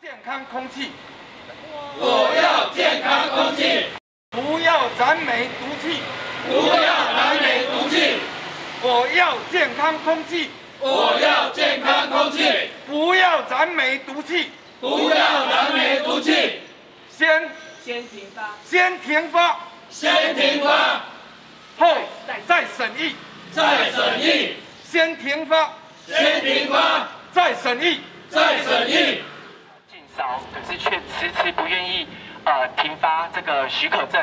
健康空气，我要健康空气，不要燃煤毒气。不要燃煤我要健康空气，我要健康空气，不要燃煤毒气。不要燃煤毒气。先。先停发，先停发，先停发，后再审议。再审议，先停发，先停发，再审议。再审议。禁烧，可是却迟迟不愿意呃停发这个许可证，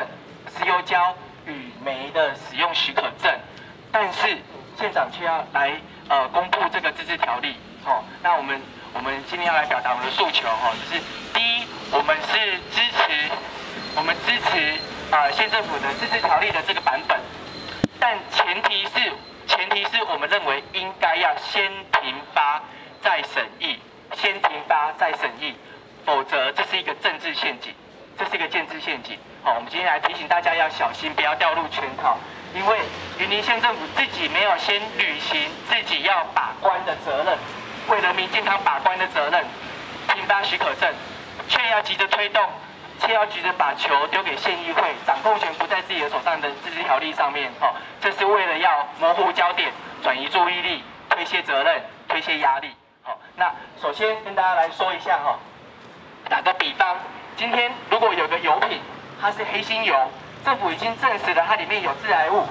石油胶与煤的使用许可证，但是县长却要来呃公布这个自治条例，哦，那我们我们今天要来表达我们的诉求，哈、就是第一，我们是支持，我们支持呃县政府的自治条例的这个版本，但前提是前提是我们认为应该要先停发再审议，先停发再审议，否则这是一个政治陷阱，这是一个政治陷阱。好，我们今天来提醒大家要小心，不要掉入圈套，因为云林县政府自己没有先履行自己要把关的责任，为人民健康把关的责任，停发许可证，却要急着推动。却要急着把球丢给县议会，掌控权不在自己的手上的自治条例上面，哦，这是为了要模糊焦点、转移注意力、推卸责任、推卸压力。好，那首先跟大家来说一下哈，打个比方，今天如果有个油品，它是黑心油，政府已经证实了它里面有致癌物，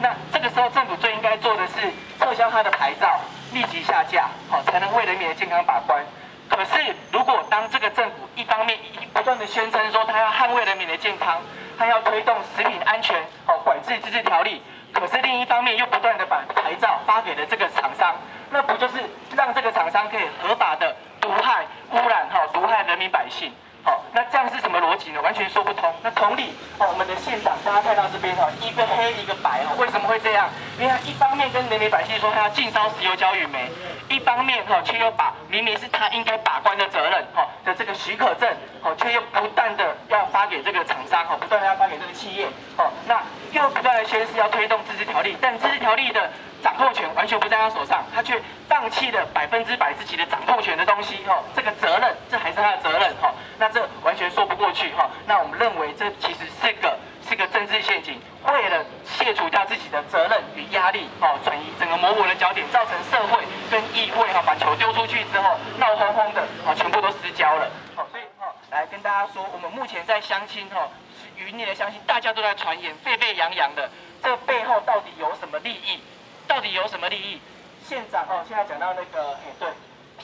那这个时候政府最应该做的是撤销它的牌照，立即下架，好，才能为人民的健康把关。可是，如果当这个政府一方面一不断的宣称说他要捍卫人民的健康，他要推动食品安全哦管制自治条例，可是另一方面又不断的把牌照发给了这个厂商，那不就是让这个厂商可以合法的毒害、污染哈、毒害人民百姓？好，那这样是什么逻辑呢？完全说不通。那同理，哦，我们的县长，大家看到这边哈，一个黑一个白哦，为什么会这样？因为他一方面跟人民百姓说他要禁烧石油焦与煤，一方面哈却又把明明是他应该把关的责任哈的这个许可证，哦，却又不断的要发给这个厂商，哈，不断的要发给这个企业，哦，那又不断的宣示要推动自治条例，但自治条例的掌控权完全不在他手上，他却放弃了百分之百自己的掌控权的东西，哈，这个责任，这还是他的责任，哈，那这完全说不过去，哈，那我们认为这其实是个是个政治陷阱，为了卸除掉自己的责任与压力，哦，转移整个模糊的焦点，造成社会跟议会，哈，把球丢出去之后，闹哄哄的，哦，全部都失焦了，好，所以，哈，来跟大家说，我们目前在相亲，哈，云林的相亲，大家都在传言，沸沸扬扬的，这背后到底有什么利益？到底有什么利益？县长哦，现在讲到那个，嘿，对，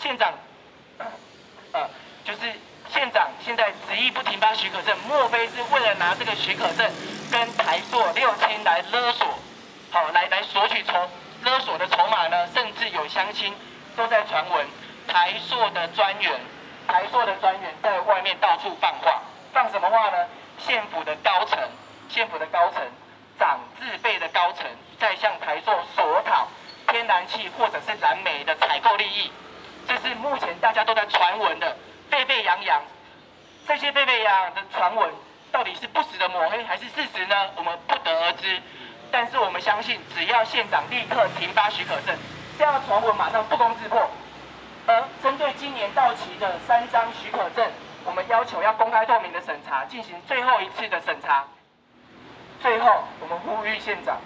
县长，呃，就是县长现在执意不停发许可证，莫非是为了拿这个许可证跟台塑六亲来勒索，好，来来索取筹勒索的筹码呢？甚至有乡亲都在传闻，台塑的专员，台塑的专员在外面到处放话，放什么话呢？县府的高层，县府的高层。长自备的高层在向台塑索讨天然气或者是燃煤的采购利益，这是目前大家都在传闻的沸沸扬扬。这些沸沸扬扬的传闻到底是不实的抹黑还是事实呢？我们不得而知。但是我们相信，只要县长立刻停发许可证，这样的传闻马上不攻自破。而针对今年到期的三张许可证，我们要求要公开透明的审查，进行最后一次的审查。最后，我们呼吁县长，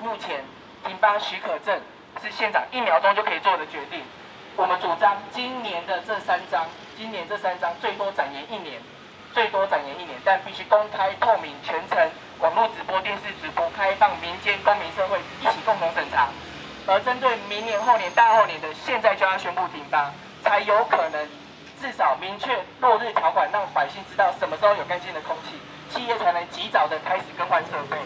目前停发许可证是县长一秒钟就可以做的决定。我们主张今年的这三张，今年这三张最多展延一年，最多展延一年，但必须公开透明、全程网络直播、电视直播，开放民间公民社会一起共同审查。而针对明年、后年、大后年的，现在就要宣布停发，才有可能至少明确落日条款，让百姓知道什么时候有干净的空气。企业才能及早的开始更换设备，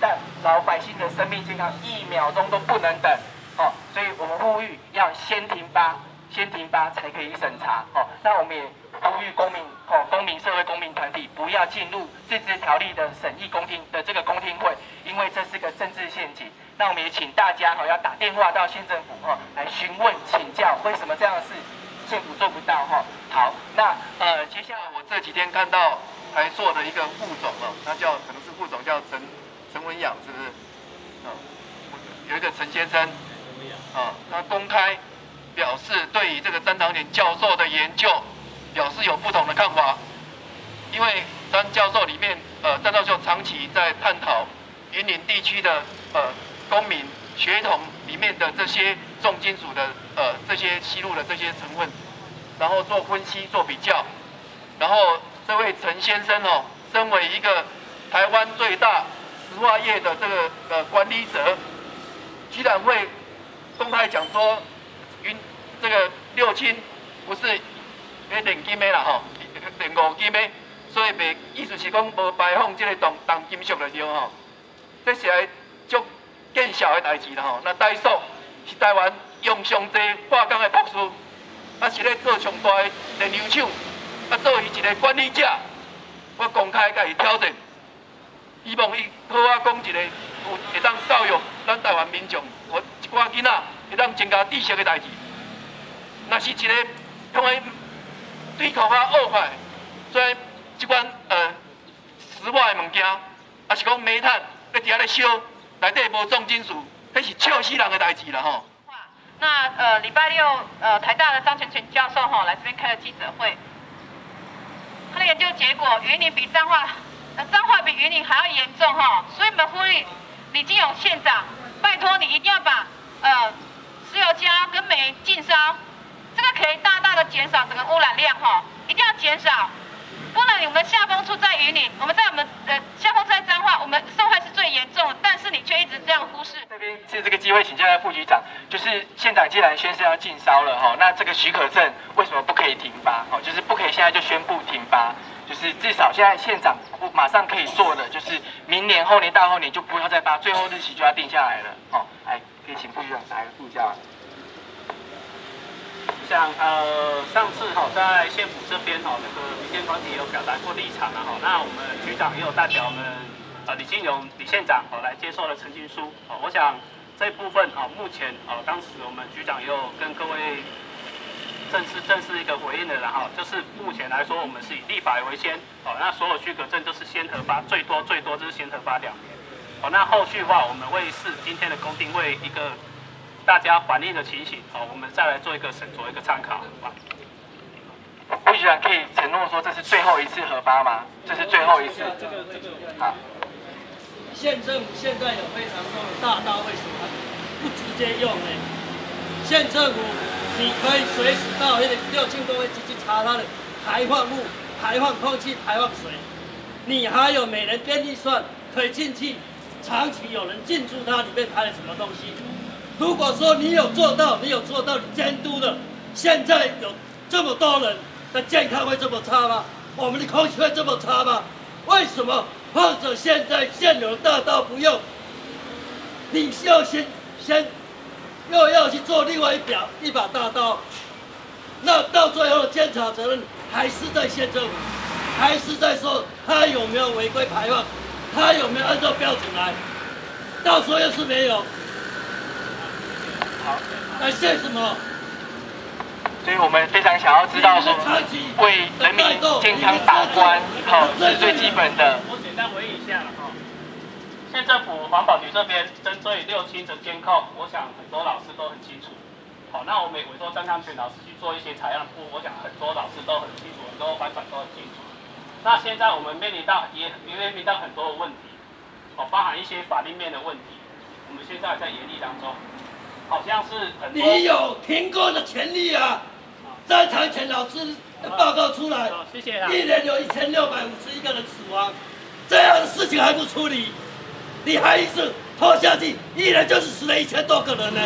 但老百姓的生命健康一秒钟都不能等，哦，所以我们呼吁要先停发，先停发才可以审查，哦，那我们也呼吁公民哦，公民社会公民团体不要进入自治条例的审议公听的这个公听会，因为这是个政治陷阱。那我们也请大家哈要打电话到县政府哈来询问请教，为什么这样的事县府做不到哈？好，那呃接下来我这几天看到台塑的一个副总哦，那叫可能是副总叫养是不是？啊，有一个陈先生啊，他公开表示对于这个张长典教授的研究表示有不同的看法，因为张教授里面呃张教授长期在探讨云林地区的呃。公民血统里面的这些重金属的呃这些吸入的这些成分，然后做分析做比较，然后这位陈先生哦，身为一个台湾最大石化业的这个呃管理者，居然会公开讲说，云这个六亲不是诶炼金的啦吼，炼五金的，所以袂意思是讲无排放这个重重金属的对吼，这是来足。见效的代志啦吼，那台塑是台湾用上济化工的博士，啊是咧做上大的炼油厂，啊作为一个管理者，我公开甲伊挑战，希望伊好啊讲一个有会当教育咱台湾民众，我一寡囡仔会当增加知识的代志。那是一个通为对口较恶坏，所以即款呃石化的物件，啊是讲煤炭咧伫遐咧烧。内底无重金属，那是笑死人的代志了吼。那呃，礼拜六呃，台大的张全全教授哈来这边开了记者会，他的研究结果，云林比彰化，呃，彰化比云林还要严重哈，所以我们呼吁李金勇县长，拜托你一定要把呃石油加跟煤禁烧，这个可以大大的减少整个污染量哈，一定要减少。不然我们下风处在云林，我们在我们呃下风在彰化，我们受害是最严重，但是你却一直这样忽视。这边借这个机会请教下副局长，就是县长既然宣誓要禁烧了哈，那这个许可证为什么不可以停发？哦，就是不可以现在就宣布停发，就是至少现在县长马上可以做的，就是明年后年大后年就不要再发，最后日期就要定下来了。哦，哎可以请副局长来副教。像呃上次哈在县府这边哈那个民间团体也有表达过立场了哈，那我们局长也有代表我们呃李金勇李县长哦来接受了澄清书哦，我想这部分啊目前啊当时我们局长也有跟各位正式正式一个回应的然后就是目前来说我们是以立法为先哦，那所有许可证就是先核发，最多最多就是先核发两年哦，那后续的话我们会视今天的公定会一个。大家反映的情形，好，我们再来做一个审酌一个参考，好不局长可以承诺说这是最后一次核发吗？这是最后一次。这个这个好。县政府现在有非常多的大刀，为什么不直接用呢？县政府你可以随时到那个六庆都会进去查它的排放物、排放空气、排放水。你还有每人编预算可以进去，长期有人进驻它里面排了什么东西？如果说你有做到，你有做到你监督的，现在有这么多人的健康会这么差吗？我们的空气会这么差吗？为什么或者现在现有的大刀不用？你要先先又要去做另外一表一把大刀，那到最后监察责任还是在县政府，还是在说他有没有违规排放，他有没有按照标准来？到时候要是没有。好那谢什么？所以我们非常想要知道说，为人民健康把关，好是最基本的。我简单回应一下。县政府环保局这边针对六轻的监控，我想很多老师都很清楚。好，那我们委托张康全老师去做一些采样部，我想很多老师都很清楚，很多班长都很清楚。那现在我们面临到也面临到很多的问题，哦，包含一些法律面的问题，我们现在在严厉当中。好像是很你有停工的权利啊！张长全老师的报告出来，谢谢啊一年有一千六百五十一个人死亡，这样的事情还不处理，你还一直拖下去，一年就是死了一千多个人呢。